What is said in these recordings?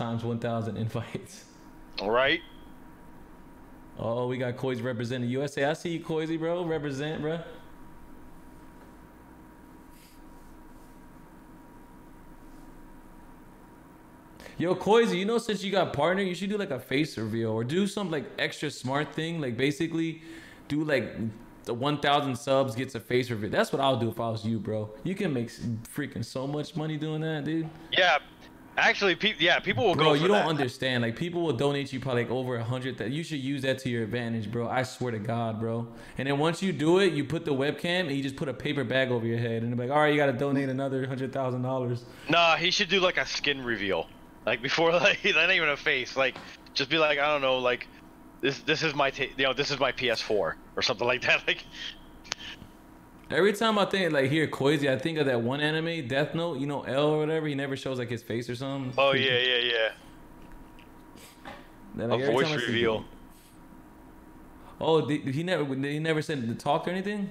times 1,000 invites. All right. Oh, we got Koiz representing USA. I see you, Koisy, bro. Represent, bro. Yo, Koisy, you know, since you got partner, you should do like a face reveal or do some like extra smart thing. Like basically, do like the 1,000 subs gets a face reveal. That's what I'll do if I was you, bro. You can make freaking so much money doing that, dude. Yeah. Actually, pe- yeah, people will Bro, go. you don't that. understand. Like people will donate you probably like over a hundred. That you should use that to your advantage, bro. I swear to God, bro. And then once you do it, you put the webcam and you just put a paper bag over your head, and they're like, all right, you got to donate another hundred thousand dollars. Nah, he should do like a skin reveal, like before like not even a face, like just be like I don't know, like this this is my ta- you know this is my PS4 or something like that. Like Every time I think like here Koisy, I think of that one anime, Death Note. You know L or whatever. He never shows like his face or something. oh yeah yeah yeah, Then, a like, every voice time I see- reveal. Oh, did, he never he never said to talk or anything.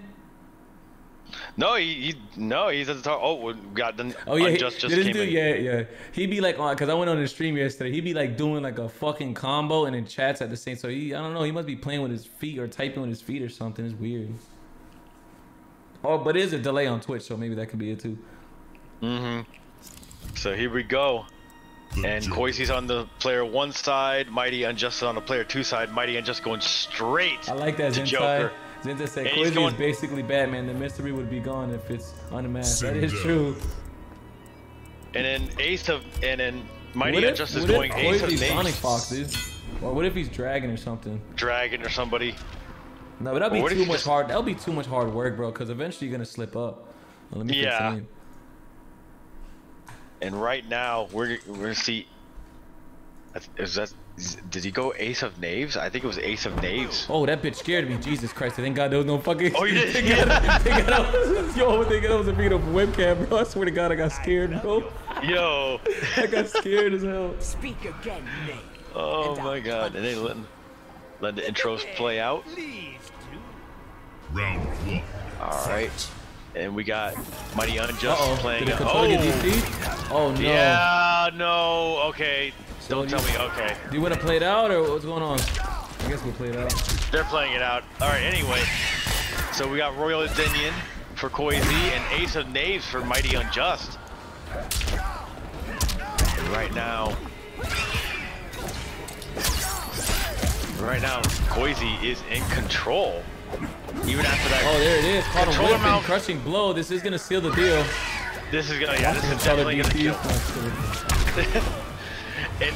No, he, he no he doesn't talk. Oh, got the Oh yeah, he- just this came dude, in. yeah, yeah. He'd be like on, cause I went on the stream yesterday. He'd be like doing like a fucking combo and then chats at the same. So he, I don't know. He must be playing with his feet or typing with his feet or something. It's weird. Oh, but it is a delay on Twitch, so maybe that could be it too. Mm-hmm. So here we go. And Koisy's on the player one side, Mighty Unjust on the player two side. Mighty Unjust going straight I like that to Zentai. Joker. Zentai said And he's Koisy going- is basically Batman. The mystery would be gone if it's unmasked. That is Cinderella. true. And then Ace of and then Mighty What if, Unjust is what if going Ace of Koisy's Sonic Names, Fox, dude? Or what if he's Dragon or something? Dragon or somebody. No, but that'd be What too much just- hard. That'll be too much hard work, bro. Because eventually you're gonna slip up. Well, let me fix Yeah. the name. And right now we're we're gonna see. Is that? did he go Ace of Knaves? I think it was Ace of Knaves. Oh, that bitch scared me. Jesus Christ. I thank God there was no fucking. Oh, you did? Thank God, thank God I was, yo, thank God I was a freaking webcam, bro. I swear to God, I got scared, bro. Yo. I got scared as hell. Speak again, Nate. Oh my I'll God! And then letting let the intros play out. Round one. All right. And we got Mighty Unjust Uh-oh. playing. Did oh. get DC? Oh, no. Yeah. No. Okay. So Don't tell you- me. Okay. Do you want to play it out or what's going on? I guess we'll play it out. They're playing it out. All right. Anyway. So we got Royal Edenian for Koisy and Ace of Knaves for Mighty Unjust. And right now. Right now, Koisy is in control. Even after that. Oh, there it is. Caught a whip and crushing blow. This is going to seal the deal. This is going to, yeah, this is definitely going to kill. and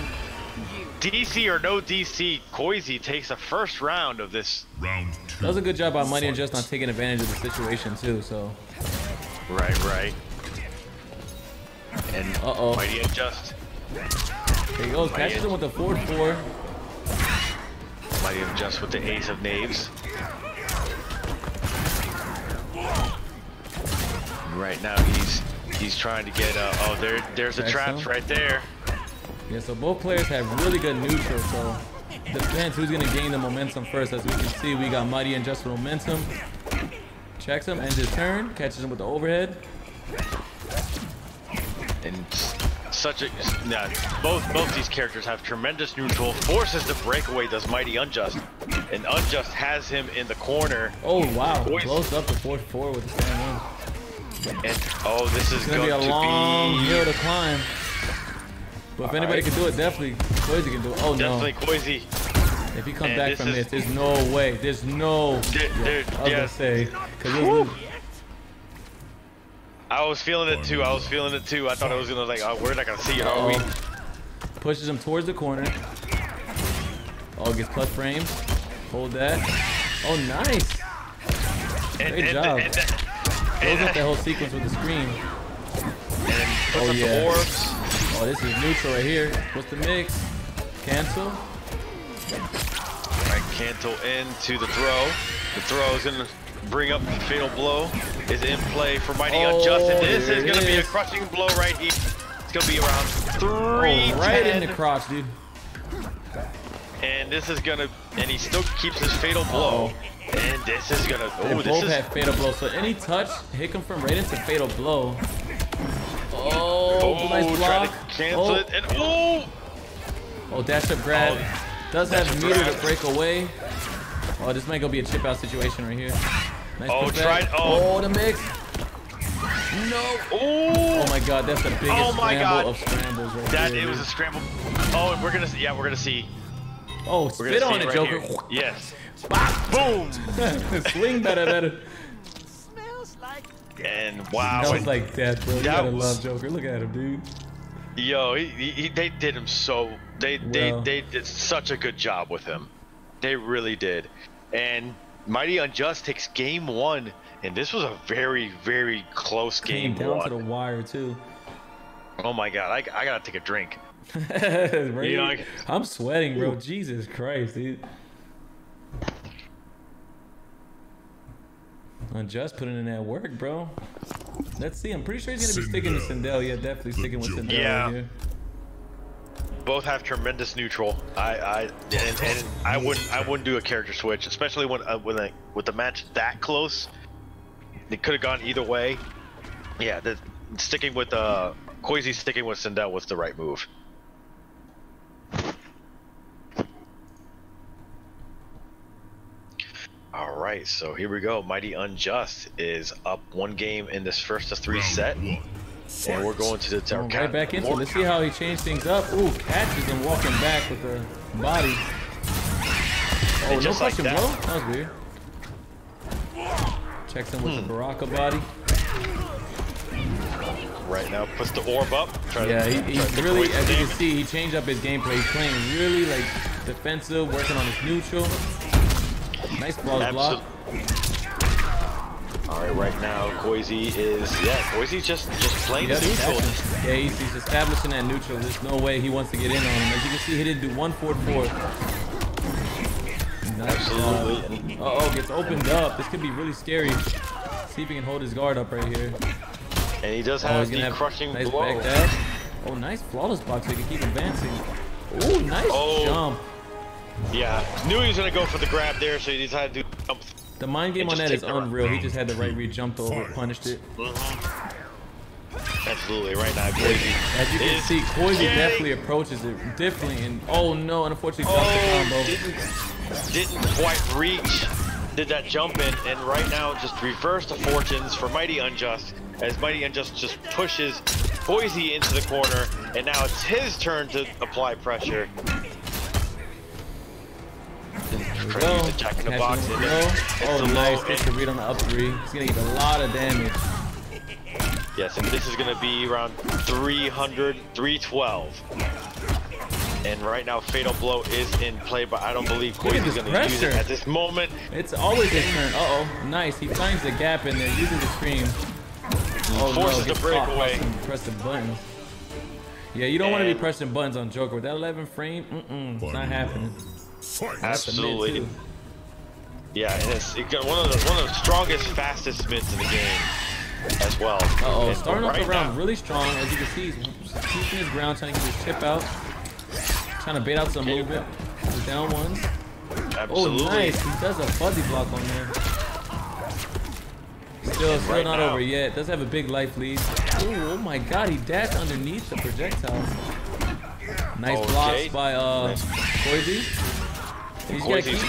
DC or no DC, Koisy takes the first round of this. Round two. That was a good job by Mighty Unjust on taking advantage of the situation, too, so. Right, right. And uh -oh. Mighty Unjust. There he goes, catches him with a 4-4. Might even just with the ace of knaves. Right now he's he's trying to get uh, oh there there's a trap right there. Yeah, so both players have really good neutral, so depends who's gonna gain the momentum first. As we can see, we got Mighty Unjust momentum. Checks him, ends his turn, catches him with the overhead. And such a nah, both both these characters have tremendous neutral. Forces the breakaway does Mighty Unjust. And Unjust has him in the corner. Oh wow, Boys. blows up the fourth four with the stand one. And oh this is gonna going be a to long be hill to climb. But if anybody Alright. can do it, definitely Koisy can do it. Oh no. definitely Koisy. If he comes Man, back this from is- this, there's no way. There's no. Dude, Yeah, I was yeah. gonna say, cause I was feeling it too. I was feeling it too. I thought I was gonna like, oh, we're not gonna see it, are we? Pushes him towards the corner. Oh, gets plus frames. Hold that. Oh, nice. Great and, job. And, and, Close up that whole sequence with the screen. Oh, yeah. orbs. Oh, this is neutral right here. What's the mix? Cancel. Right, Cancel into the throw. The throw is gonna bring up the fatal blow. Is in play for Mighty Oh, Unjust, and this is gonna be a crushing blow right here. It's gonna be around Oh, three right in the crotch, dude. and this is gonna, and he still keeps his fatal blow. And this is gonna, They oh, both this is have fatal blow. So any touch, hit him from right into fatal blow. Oh, Oh, nice block. to cancel oh, it, and oh, Oh, dash up grab. Oh, Does dash have meter grab. to break away. Oh, this might go be a chip out situation right here. Nice Oh, put tried- back. oh. oh, the mix. No. Oh, Oh my god, that's the biggest Oh my scramble God. of scrambles right that there. it was a scramble. Oh, and we're gonna see. Yeah, we're gonna see. Oh, We're spit on it, right Joker. here. Yes. Bop. Boom. Swing better, better. Smells like And wow. That was and- like death, bro. You gotta was- love Joker. Look at him, dude. Yo, he, he, he- they did him so they they they did such a good job with him. They really did. And Mighty Unjust takes game one, and this was a very very close game. Came game down one. to the wire too. Oh my god, I, I gotta take a drink. Right? You know, I- I'm sweating, bro. Jesus Christ, dude. Unjust putting in that work, bro. Let's see. I'm pretty sure he's gonna be sticking to Sindel. Yeah, definitely sticking with Sindel. Yeah. right here. Both have tremendous neutral. I I and, and I wouldn't I wouldn't do a character switch, especially when uh, when I, with the match that close. It could have gone either way. Yeah, the, sticking with uh Koisy sticking with Sindel was the right move. All right, so here we go. Mighty Unjust is up one game in this first of three set, and we're going to the tower. right back into it. Let's see how he changed things up. Ooh, catches him walking back with the body. Oh, no just like question, that. blow? That was weird. Checks him with Hmm. the Baraka body. right now. Puts the orb up. Try Yeah, to, he, he's really, as you can see, he changed up his gameplay. He's playing really like defensive, working on his neutral. Nice ball block. All right, right now, Koisy is yeah, Koisy's just just playing Yep, the neutral. Yeah, he's, he's establishing that neutral. There's no way he wants to get in on him. As you can see, he didn't do one forward four. Nice Absolutely. Uh oh, gets opened up. This could be really scary. See if he can hold his guard up right here. And he does Oh, have he's the have crushing nice blow. Oh, nice flawless box. he can keep advancing. Oh, nice Oh. jump. Yeah, knew he was gonna go for the grab there, so he decided to do. The mind game on that is take the run. unreal. He just had the right mm. read, jumped over, punished it. Absolutely, right now, Koisy. As you can see, Koisy getting- definitely approaches it differently. And oh no, unfortunately, dropped the Oh, combo. didn't, didn't quite reach. Did that jump in, and right now just reverse the fortunes for Mighty Unjust as Mighty Unjust just pushes Koisy into the corner, and now it's his turn to apply pressure. Try to Go. the Jack in the Catch box. him and with it's low. Oh, nice. low, Gets the read on the up three. He's gonna get a lot of damage. Yes, and this is going to be around 300, 312. And right now, Fatal Blow is in play, but I don't believe Look is going to use it at this moment. It's always his turn. Uh oh, nice. He finds the gap in there, using the scream. Oh Forces no, the gets caught breakaway. pressing, pressing buttons. Yeah, you don't want to be pressing buttons on Joker. With that 11 frame, mm-mm, it's not happening. That's Absolutely. Yeah, and it's it got one of the one of the strongest, fastest mids in the game as well. Uh oh, And starting off right the round now- really strong. As you can see, he's keeping his ground, trying to get his chip out. Trying to bait out some Okay. movement. The down ones. Oh, Absolutely. nice. He does a fuzzy block on there. Still, still right not now- over yet. Does have a big life lead. Ooh, oh my god, he dashed underneath the projectile. Nice Okay. blocks by uh Nice. He's gotta keep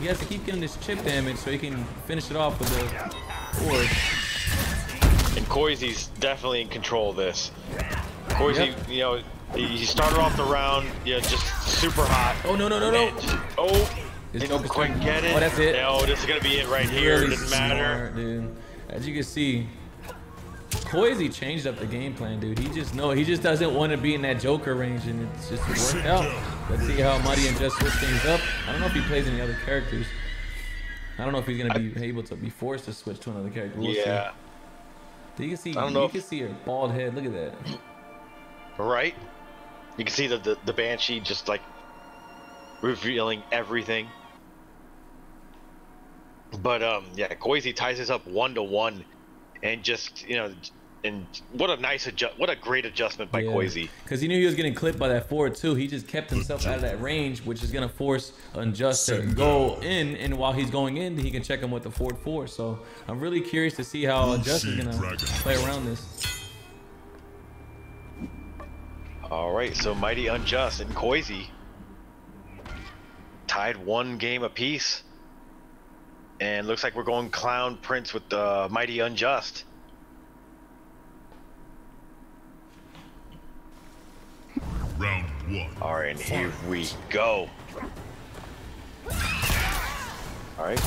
he has to keep getting this chip damage so he can finish it off with the orb. And Koisy's definitely in control of this. Koisy, Yep. you know, he started off the round, yeah, just super hot. Oh no no no no! Just- oh, This Joker's quite turn. get it. Oh, that's it. No, this is gonna be it right here. Really Doesn't matter. dude. As you can see, Koisy changed up the game plan, dude. He just no, he just doesn't want to be in that Joker range, and it's just worked out. Let's see how Mighty Unjust switch things up. I don't know if he plays any other characters. I don't know if he's gonna be able to be forced to switch to another character. We'll Yeah, see. You can see. I don't know You if- can see her bald head. Look at that. right. You can see the, the the banshee just like revealing everything. But um, yeah, Koisy ties this up one to one, and just you know, and what a nice adjust, what a great adjustment by Koisy. Because he knew he was getting clipped by that forward too. He just kept himself out of that range, which is gonna force Unjust to go in. And while he's going in, he can check him with the forward four. So I'm really curious to see how Unjust is gonna play around this. All right, so Mighty Unjust and Koisy tied one game apiece. And looks like we're going Clown Prince with the Mighty Unjust. Round one. All right, and here we go. All right,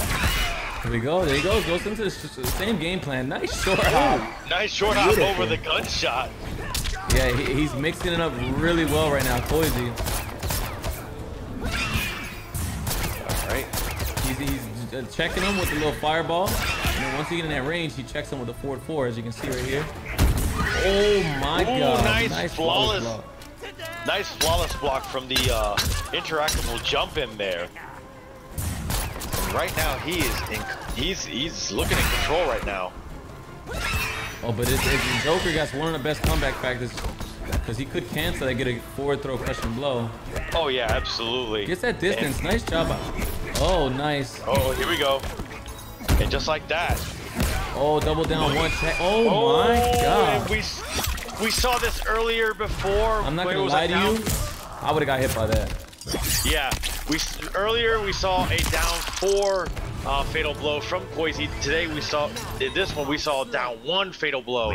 Here we go. There he goes. Goes into the same game plan. Nice short hop. nice short hop over the gunshot. Yeah, he, he's mixing it up really well right now, Koisy. All right, He's, he's uh, checking him with the little fireball. And then once he get in that range, he checks him with the forward four, as you can see right here. Oh my Ooh, god. nice, flawless. block. Nice flawless block from the uh, interactable jump in there. And right now he is in, he's he's looking in control right now. Oh, but it's, it's Joker got one of the best comeback factors. Because he could cancel that, get a forward throw crushing blow. Oh yeah, absolutely. Gets that distance. And- Nice job. Oh, nice. oh, here we go. And just like that. Oh, double down one check. Oh, my god. We saw this earlier before. I'm not when gonna lie to down- you. I would have got hit by that. Yeah, we earlier we saw a down four uh, fatal blow from Koisy. Today we saw in this one we saw a down one fatal blow,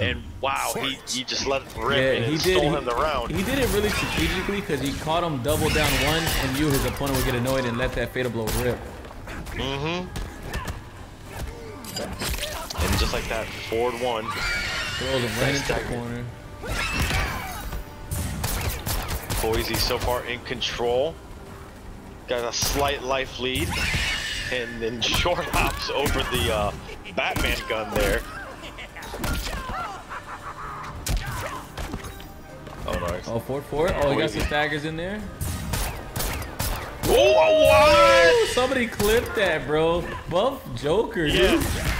and wow, he, he just let it rip Yeah, and he did. stole He, him the round. he did it really strategically because he caught him double down one and knew his opponent would get annoyed and let that fatal blow rip. Mm-hmm. And just like that, forward one. Throws him right into the corner. Koisy so far in control. Got a slight life lead. And then short hops over the uh, Batman gun there. Oh, nice. Oh, four, four. Oh, he got some staggers in there. Oh, what? Somebody clipped that, bro. Buff Joker, dude. Yeah.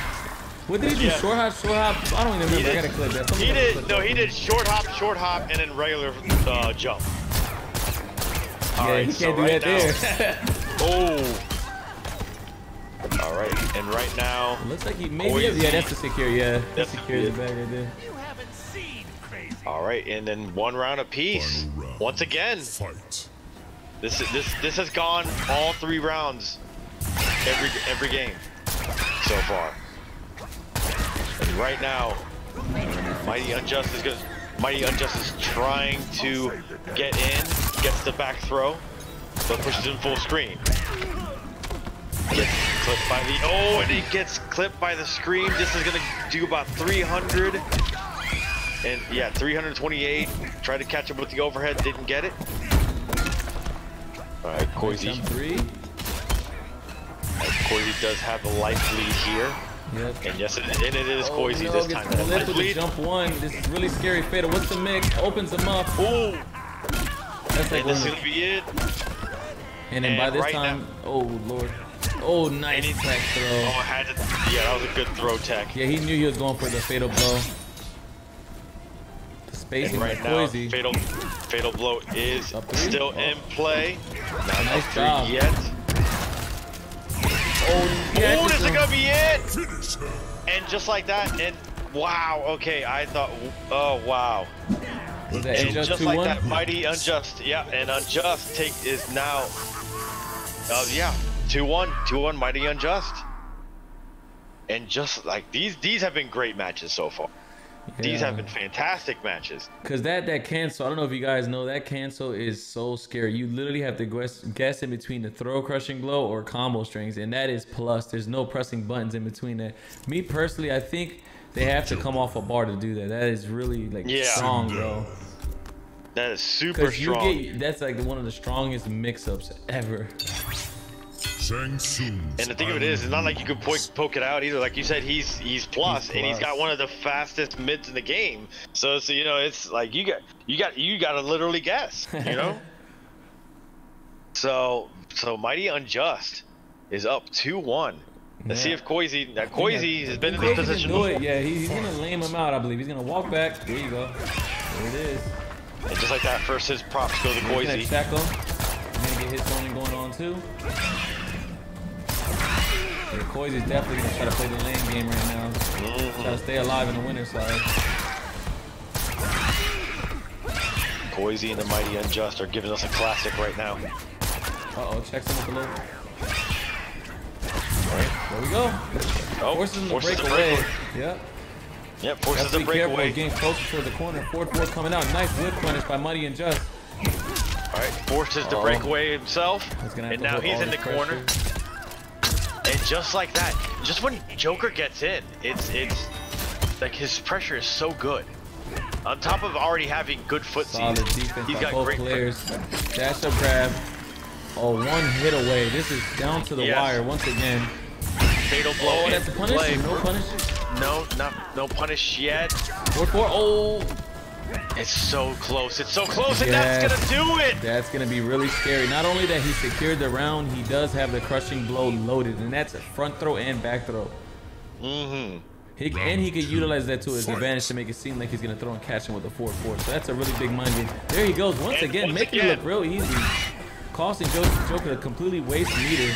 What did he do? Yeah. Short hop, short hop. I don't even He remember. I gotta clip that. he did clip no, that. he did short hop, short hop, and then regular uh, jump. Yeah, Alright, he so can't do right that there. Oh. All right, and right now, Looks like he maybe. Koisy. Yeah, that's the secure. Yeah, that That's- secures the yeah. bag right there. You haven't seen crazy. all right, and then one round apiece. Final round. Once again, Fight. this is this this has gone all three rounds, every every game so far. Right now, Mighty Unjust is good. Mighty Unjust is trying to get in, gets the back throw, but pushes in full screen. Gets clipped by the oh, and he gets clipped by the screen. This is gonna do about 300, and yeah, 328. Tried to catch up with the overhead, didn't get it. All right. Jump three. Koisy does have the life lead here, Yep. and yes, it, and it is Oh, no, this time. That with the jump one. This is really scary. Fatal. What's the mix? Opens him up. Ooh, That's like and this is gonna be it. And then And by this right time, oh lord, oh nice he- tech Oh, throw. I had to. Yeah, that was a good throw tech. Yeah, he knew he was going for the fatal blow. The spacing And right now, fatal, fatal blow is still in play. Not Nice job. yet. Oh, yeah, oh, this is a- gonna be it. And just like that, and wow. Okay, I thought. Oh wow. And just like one? that, mighty unjust. Yeah, and unjust take is now. Uh, yeah, two one, two one, mighty unjust. And just like these, these have been great matches so far. These have been fantastic matches. Cause that that cancel, I don't know if you guys know that cancel is so scary. You literally have to guess guess in between the throw crushing blow or combo strings, and that is plus. There's no pressing buttons in between that. Me personally, I think they have to come off a bar to do that. That is really like Yeah. strong, bro. That is super strong. get that's like one of the strongest mix-ups ever. Shang Tsung. And the thing of it is, it's not like you could poke, poke it out either. Like you said, he's he's plus, He's and he's got one of the fastest mids in the game. So, so you know, it's like you got you got you got to literally guess, you know. so so mighty unjust is up two one. Let's see Yeah. if Koisy. Now Koisy has been in Koisy this position do before, it. Yeah, he- he's gonna lame him out. I believe he's gonna walk back. There you go. There it is. and just like that, first his props go to He's gonna check him. He's gonna get his zoning going on too. Yeah, Koisy's definitely gonna try to play the lane game right now. Mm-hmm. Try to stay alive in the winner side. Koisy and the Mighty Unjust are giving us a classic right now. Uh-oh, checks him with the low. There we go. Oh, Forces him to forces break the away. breakaway. Yep. Yep, Have forces to the be careful. breakaway. Getting closer to the corner. Forward four coming out. Nice whip punish by Mighty Unjust. All right, forces the Uh-oh. breakaway himself, He's gonna have and to now he's in the corner. And just like that, just when Joker gets in, it's it's like his pressure is so good. On top of already having good foot Solid footsies, defense he's got both great players. Dash up grab. Oh, one hit away. This is down to the Yes. wire once again. fatal oh, blow. Oh, that's a punish. No punish. No, not no punish yet. Four four. Oh, It's so close. It's so close, and Yes. that's gonna do it. that's gonna be really scary. Not only that he secured the round, he does have the crushing blow loaded, and that's a front throw and back throw. Mm-hmm. He, and he could utilize that to his advantage to make it seem like he's gonna throw and catch him with a 4-4. So that's a really big mind game. There he goes once And again, once making again. it look real easy. Costing Joker, Joker to completely waste meter.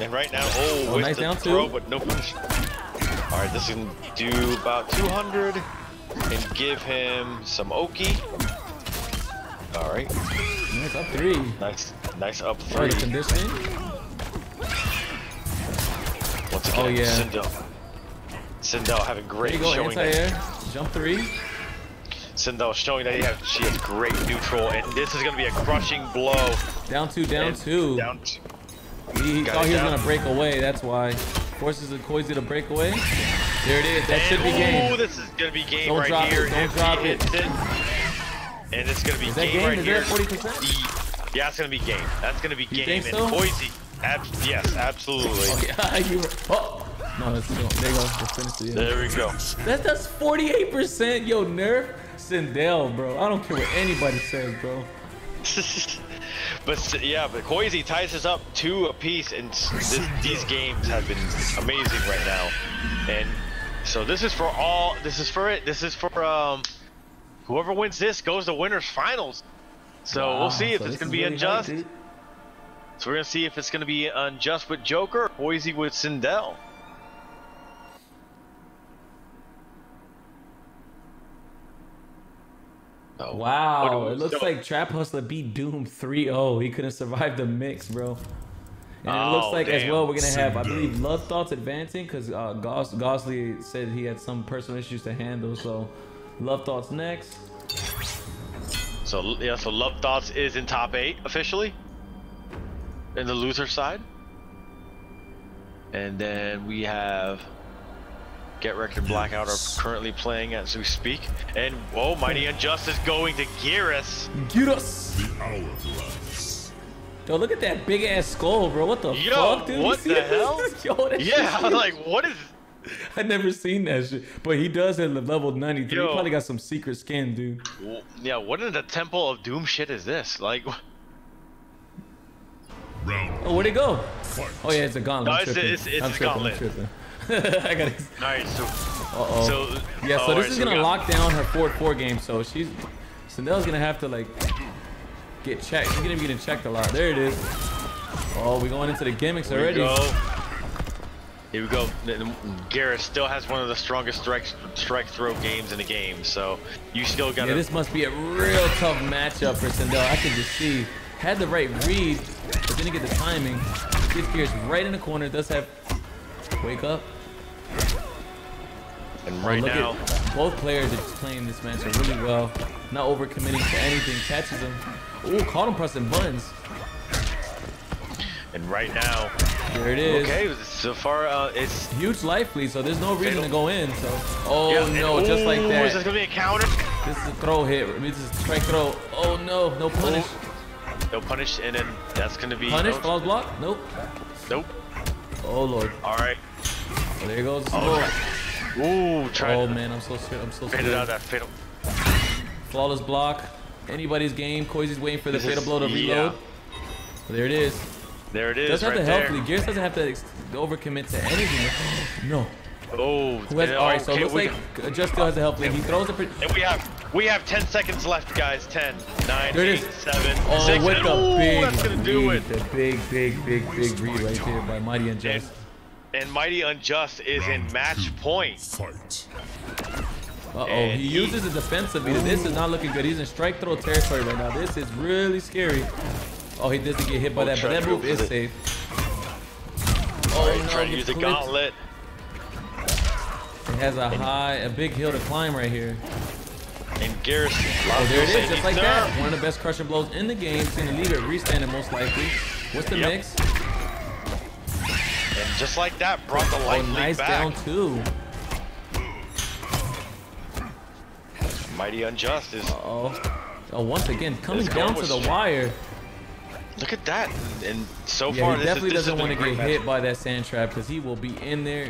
And right now, oh, Oh, with nice down throw, two. but no punish. All right, this is gonna do about 200 and give him some Oki. All right, Nice up three. nice, nice up Oh, the three. conditioning. Once again, Oh, yeah. Sindel. Sindel having There great you go, showing. Anti-air. Jump three. Sindel showing that he has, she has great neutral, and this is gonna be a crushing blow. Down two, down And two. Down two. He, he thought he was gonna break away, that's why. Forces the Koisy to break away. There it is, that and, should be ooh, game. this is gonna be game Don't right drop it, don't if drop it. it. And it's gonna be Is game, game? right Is here. 40%? Yeah, it's gonna be game. That's gonna be You game. think and so? Koisy, ab- yes, absolutely. Yeah, you were, oh. No, that's, there go, let's finish the end. There we go. That, that's 48%. Yo, nerf Sindel, bro. I don't care what anybody says, bro. but yeah, but Koisy ties us up two apiece, and this, these games have been amazing right now. And so this is for all. This is for it. This is for um, whoever wins this goes to winners finals. So Wow, we'll see if so it's gonna be really unjust. So we're gonna see if it's gonna be unjust with Joker or Koisy with Sindel. Oh, Wow, it looks so- like Trap Hustler beat Doom 3-0. He couldn't survive the mix, bro. And it looks Oh, like as well we're gonna have, I believe, Love Thoughts advancing because uh, Gos- Gosley said he had some personal issues to handle. So, Love Thoughts next. So yeah, so Love Thoughts is in top eight officially. In the loser side. And then we have Get Record Blackout are currently playing as we speak. And oh Mighty Unjust is going to Geras. Get us! The hourglass. Yo, look at that big ass skull, bro. What the Yo, fuck, dude? What the hell? Yo, that Yeah, I was like, what is I never seen that shit. But he does have level 93. Yo. He probably got some secret skin, dude. yeah, what in the Temple of Doom shit is this? Like Round Oh, where'd it go? fight. Oh, yeah, it's a gauntlet. No, I'm it's- tripping. it's- it's I'm a tripping. I'm gauntlet. I got it. Alright, so Uh-oh. so Yeah, so oh, this alright, is we gonna lock down her 4-4 game. So she's Sindel's gonna have to like get checked. She's gonna be getting checked a lot. There it is. Oh, we're going into the gimmicks Here we already. go. Here we go. Geras still has one of the strongest strike strike throw games in the game, so you still got Yeah, this must be a real tough matchup for Sindel. I can just see. Had the right read, but didn't get the timing. Gets Geras right in the corner. Does have wake up. and Oh, right look now, at both players are just playing this matchup really well. Not overcommitting to anything. Catches him. Ooh, caught him pressing buttons. and right now. There it is. Okay, so far uh, it's. Huge life lead, so there's no reason Fatal. to go in. So, oh yeah, and- no, just like ooh, that. Is this gonna be a counter? This is a throw hit. This is a strike throw. Oh no, no punish. No punish, and then that's gonna be. Punish, falls block? Nope. Nope. Oh lord. All right. Oh, there goes the Oh. Ooh, try Oh to man, I'm so scared. I'm so it out scared. that fatal. Flawless block. Anybody's game. Koisy's waiting for the This fatal blow to yeah. reload. There it is. There it is, Does have right the there. health lead. Geras doesn't have to overcommit to anything. no. Oh, Who has, all right, so it looks like uh, Just still has the help lead. He throws the. Pre- And we have we have 10 seconds left, guys. 10, 9, There 8, 7, Oh, 6, with and the ooh, big that's gonna do read, it. The big, big, big, big read right there by Mighty Unjust. And Mighty Unjust is in match two. point. Fight. Uh oh, he he- uses the defensive meter. This is not looking good. He's in strike throw territory right now. This is really scary. Oh, he doesn't get hit by Oh, that, but that move is for the- safe. Alright, no, trying to use the clipped. gauntlet. It has a high, a big hill to climb right here. And Geras. Oh, there it is, just like that. One of the best crushing blows in the game. He's gonna leave it restanding most likely. What's the Yep. mix? And just like that, brought the Oh, light leak nice back. down two. Mighty Unjust is. Oh, oh, once again coming down to the wire. Look at that. And so Yeah, far, he definitely is, doesn't want to get hit by that sand trap because he will be in there.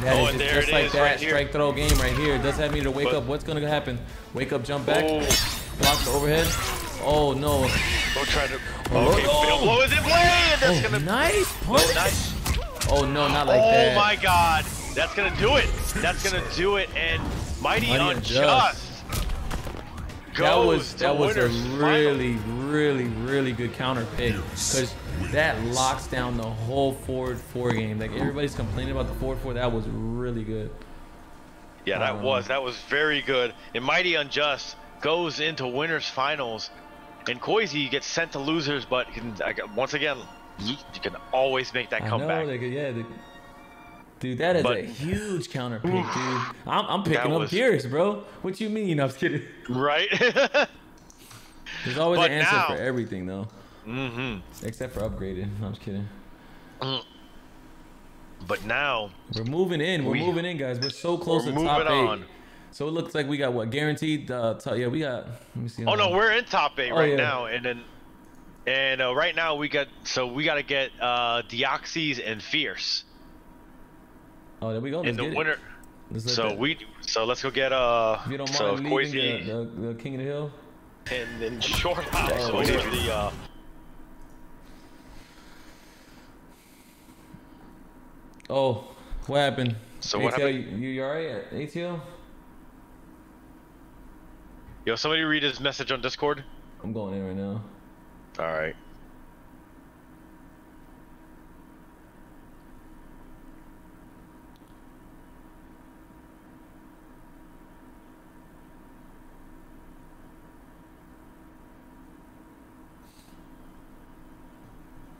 That Oh, is just, just it like that right strike throw game right here. Does have me to wake But- up. What's gonna happen? Wake up, jump back, Oh, block the overhead. Oh no! Don't try to. Oh, Okay, fatal blow is in play, that's Oh, gonna. nice Oh, nice. Oh no, not like oh that. Oh my God, that's gonna do it. That's gonna do it. And Mighty, Mighty Unjust. That was that was a winner's final. really, really, really good counter pick because that locks down the whole forward four game. Like everybody's complaining about the forward four. That was really good. Yeah, that Um, was that was very good. And Mighty Unjust goes into winners finals, and Koisy gets sent to losers. But can, once again, you you can always make that I comeback. know, yeah, the- dude, that is But- a huge counter pick, dude. I'm, I'm picking up was- Geras, bro. What you mean? I'm just kidding. Right? There's always But an answer now- for everything, though, mm-hmm. except for upgraded. I'm just kidding. But now, We're moving in. We're We- moving in, guys. We're so close we're to top moving eight. on. So it looks like we got what guaranteed. Uh, top, yeah, we got. Let me see. Oh no, we're in top eight Oh, right yeah. now, and then and uh, right now we got so we got to get uh Deoxys and Fierce Oh, there we go. in Let's the winner. Let's let So that- we so let's go get uh If you don't so mind leaving the, the, the King of the Hill. and then short house. Oh, so we need the uh Oh, what happened? So ATL, what happened? You, you, you alright at ATL? Yo somebody read his message on Discord. I'm going in right now. All right.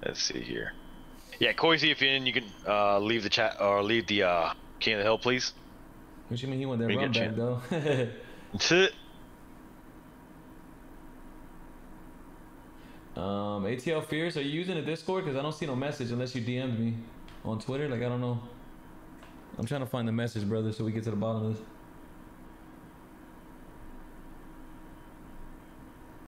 Let's see here. Yeah, Koisy, if you're in, you can uh, leave the chat or leave the uh, King of the Hill, please. What you mean he want that Bring run back though? That's it. Um, ATL Fierce, are you using the Discord? Because I don't see no message unless you DM'd me on Twitter. Like I don't know. I'm trying to find the message, brother, so we get to the bottom of this.